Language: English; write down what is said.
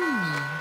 Hmm.